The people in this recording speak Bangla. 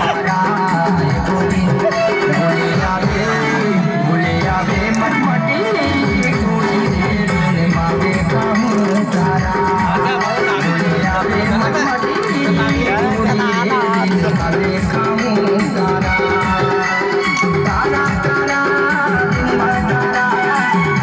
আমার